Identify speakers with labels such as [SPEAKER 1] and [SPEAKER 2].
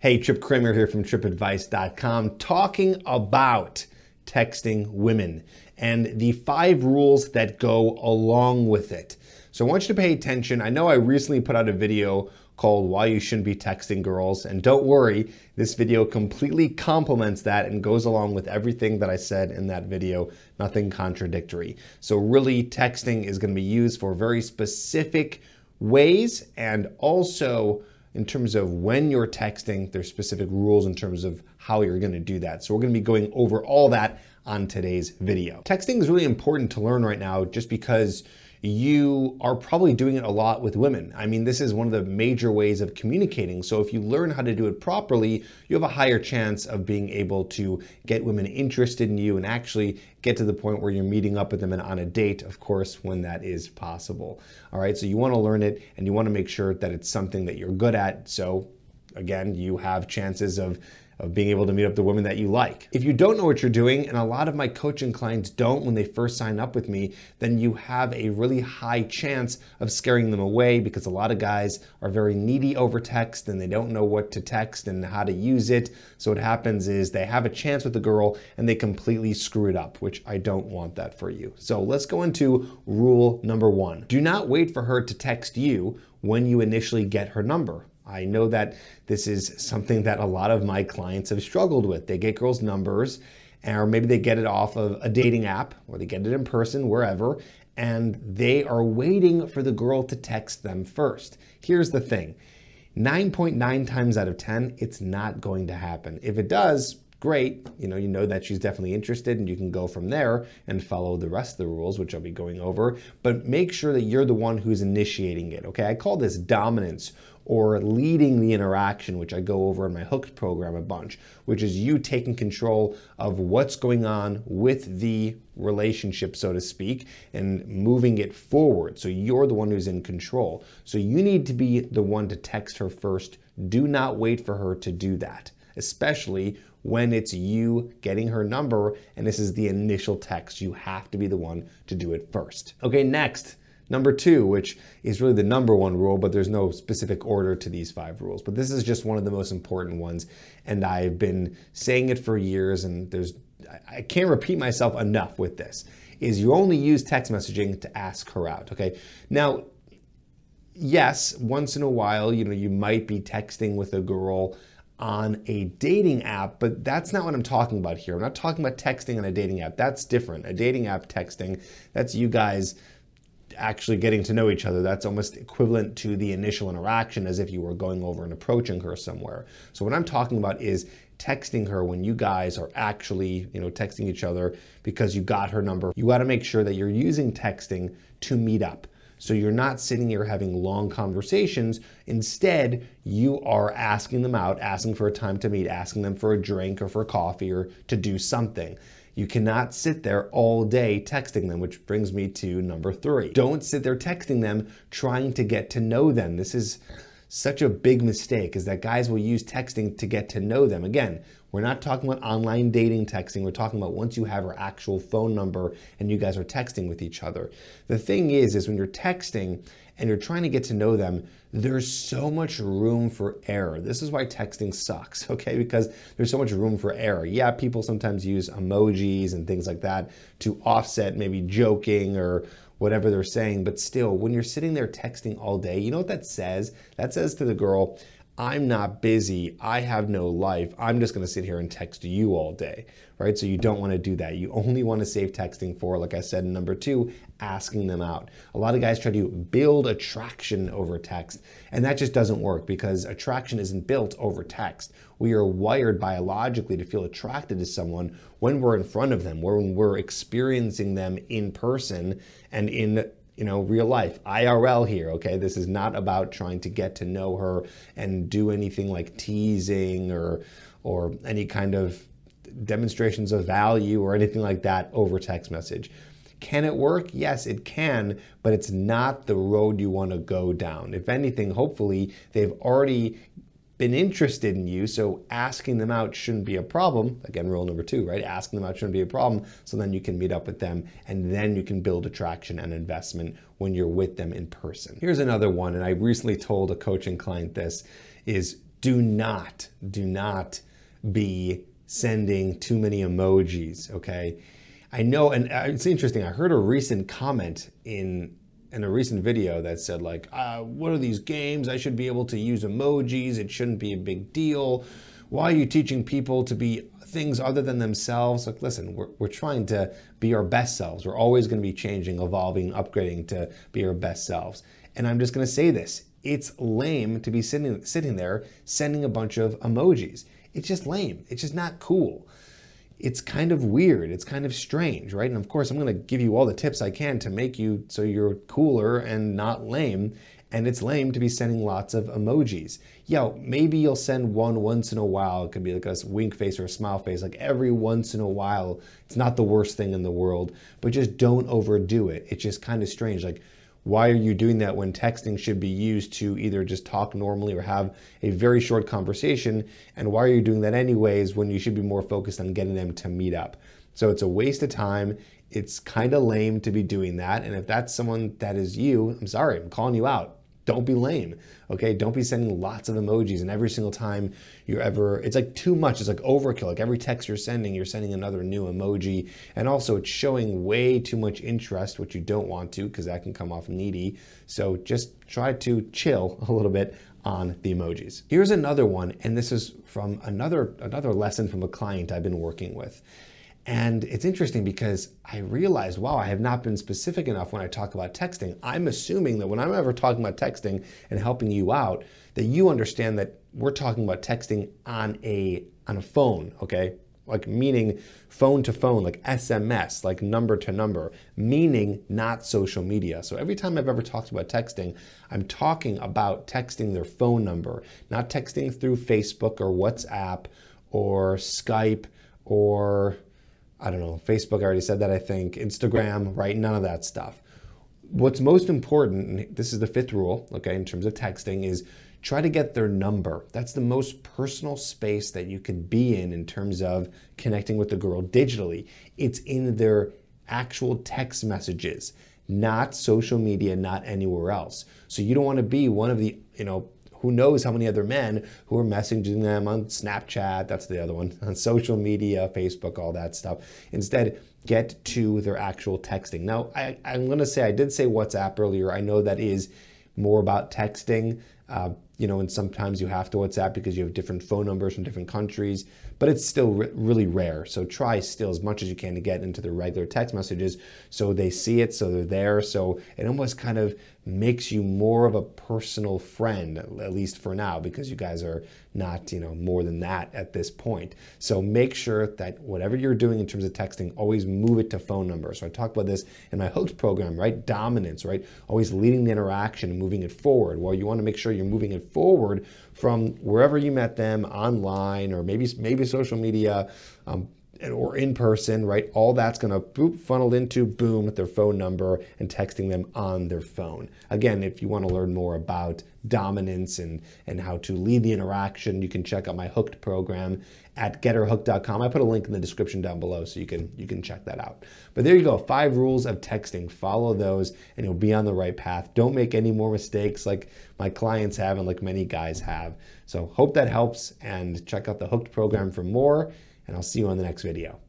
[SPEAKER 1] Hey, Tripp Kramer here from trippadvice.com talking about texting women and the five rules that go along with it. So I want you to pay attention. I know I recently put out a video called Why You Shouldn't Be Texting Girls. And don't worry, this video completely complements that and goes along with everything that I said in that video, nothing contradictory. So, really, texting is going to be used for very specific ways and also in terms of when you're texting, there's specific rules in terms of how you're going to do that. So, we're going to be going over all that on today's video. Texting is really important to learn right now just because you are probably doing it a lot with women. I mean, this is one of the major ways of communicating. So if you learn how to do it properly, you have a higher chance of being able to get women interested in you and actually get to the point where you're meeting up with them and on a date, of course, when that is possible. All right, so you want to learn it and you want to make sure that it's something that you're good at. So again, you have chances of of being able to meet up the women that you like. If you don't know what you're doing, and a lot of my coaching clients don't when they first sign up with me, then you have a really high chance of scaring them away because a lot of guys are very needy over text and they don't know what to text and how to use it. So what happens is they have a chance with the girl and they completely screw it up, which I don't want that for you. So let's go into rule number one. Do not wait for her to text you when you initially get her number. I know that this is something that a lot of my clients have struggled with. They get girls' numbers, or maybe they get it off of a dating app, or they get it in person, wherever, and they are waiting for the girl to text them first. Here's the thing 9.9 times out of 10, it's not going to happen. If it does, great. You know, you know that she's definitely interested and you can go from there and follow the rest of the rules, which I'll be going over. But make sure that you're the one who's initiating it. Okay. I call this dominance or leading the interaction, which I go over in my Hooked program a bunch, which is you taking control of what's going on with the relationship, so to speak, and moving it forward. So you're the one who's in control. So you need to be the one to text her first. Do not wait for her to do that, especially when it's you getting her number and this is the initial text. You have to be the one to do it first. Okay, next. Number two, which is really the number one rule, but there's no specific order to these five rules. But this is just one of the most important ones. And I've been saying it for years, and there's I can't repeat myself enough with this, is you only use text messaging to ask her out. Okay. Now, yes, once in a while, you know, you might be texting with a girl on a dating app, but that's not what I'm talking about here. I'm not talking about texting on a dating app. That's different. A dating app texting, that's you guys actually getting to know each other. That's almost equivalent to the initial interaction as if you were going over and approaching her somewhere. So what I'm talking about is texting her when you guys are actually, you know, texting each other because you got her number. You got to make sure that you're using texting to meet up. So you're not sitting here having long conversations. Instead, you are asking them out, asking for a time to meet, asking them for a drink or for coffee or to do something. You cannot sit there all day texting them, which brings me to number three. Don't sit there texting them trying to get to know them. This is such a big mistake is that guys will use texting to get to know them. Again, we're not talking about online dating texting. We're talking about once you have her actual phone number and you guys are texting with each other. The thing is, is when you're texting and you're trying to get to know them, there's so much room for error. This is why texting sucks, okay? Because there's so much room for error. Yeah, people sometimes use emojis and things like that to offset maybe joking or whatever they're saying, but still, when you're sitting there texting all day, you know what that says? That says to the girl, I'm not busy. I have no life. I'm just going to sit here and text you all day, right? So you don't want to do that. You only want to save texting for, like I said, number two, asking them out. A lot of guys try to build attraction over text, and that just doesn't work because attraction isn't built over text. We are wired biologically to feel attracted to someone when we're in front of them, when we're experiencing them in person and in you know, real life, IRL here, okay? This is not about trying to get to know her and do anything like teasing or or any kind of demonstrations of value or anything like that over text message. Can it work? Yes, it can, but it's not the road you want to go down. If anything, hopefully they've already been interested in you, so asking them out shouldn't be a problem. Again, rule number two, right? Asking them out shouldn't be a problem. So then you can meet up with them and then you can build attraction and investment when you're with them in person. Here's another one, and I recently told a coaching client this is do not, do not be sending too many emojis, okay? I know, and uh, it's interesting. I heard a recent comment in in a recent video that said like, uh, "What are these games? I should be able to use emojis. It shouldn't be a big deal. Why are you teaching people to be things other than themselves?" Like, listen, we're we're trying to be our best selves. We're always going to be changing, evolving, upgrading to be our best selves. And I'm just going to say this: it's lame to be sitting sitting there sending a bunch of emojis. It's just lame. It's just not cool it's kind of weird. It's kind of strange, right? And of course, I'm going to give you all the tips I can to make you so you're cooler and not lame. And it's lame to be sending lots of emojis. Yeah, maybe you'll send one once in a while. It could be like a wink face or a smile face, like every once in a while. It's not the worst thing in the world, but just don't overdo it. It's just kind of strange. Like, why are you doing that when texting should be used to either just talk normally or have a very short conversation? And why are you doing that anyways when you should be more focused on getting them to meet up? So it's a waste of time. It's kind of lame to be doing that. And if that's someone that is you, I'm sorry, I'm calling you out don't be lame okay? Don't be sending lots of emojis and every single time you're ever it's like too much it's like overkill. Like every text you're sending you're sending another new emoji. And also it's showing way too much interest which you don't want to because that can come off needy. So just try to chill a little bit on the emojis. Here's another one and this is from another another lesson from a client i've been working with and it's interesting because I realized, wow, I have not been specific enough when I talk about texting. I'm assuming that when I'm ever talking about texting and helping you out, that you understand that we're talking about texting on a on a phone, okay? Like meaning phone to phone, like SMS, like number to number, meaning not social media. So every time I've ever talked about texting, I'm talking about texting their phone number, not texting through Facebook or WhatsApp or Skype or I don't know, Facebook, I already said that, I think, Instagram, right? None of that stuff. What's most important, this is the fifth rule, okay, in terms of texting, is try to get their number. That's the most personal space that you can be in in terms of connecting with the girl digitally. It's in their actual text messages, not social media, not anywhere else. So you don't want to be one of the, you know, who knows how many other men who are messaging them on Snapchat, that's the other one, on social media, Facebook, all that stuff. Instead, get to their actual texting. Now, I, am to say, I did say WhatsApp earlier. I know that is more about texting. Uh, you know, and sometimes you have to WhatsApp because you have different phone numbers from different countries, but it's still re- really rare. So try still as much as you can to get into the regular text messages so they see it, so they're there. So it almost kind of makes you more of a personal friend, at least for now, because you guys are not, you know, more than that at this point. So make sure that whatever you're doing in terms of texting, always move it to phone number. So I talk about this in my Hooked program, right? Dominance, right? Always leading the interaction and moving it forward. Well, you want to make sure you're moving it forward from wherever you met them online or maybe maybe social media. Um, or in person, right? All that's going to boop funneled into boom with their phone number and texting them on their phone. Again, if you want to learn more about dominance and and how to lead the interaction, you can check out my Hooked program at getherhooked.com. I put a link in the description down below so you can you can check that out. But there you go, five rules of texting. Follow those and you'll be on the right path. Don't make any more mistakes like my clients have and like many guys have. So hope that helps and check out the Hooked program for more and I'll see you on the next video.